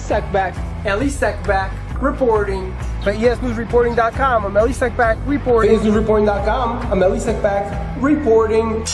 Sekbak. Ellie Sekbak reporting. For ESNewsReporting.com, I'm Ellie Sekbak reporting. ESNewsReporting.com, I'm Ellie Sekbak reporting.